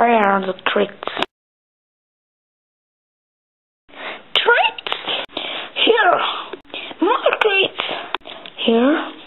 Where are the treats? Treats! Here! More treats! Here!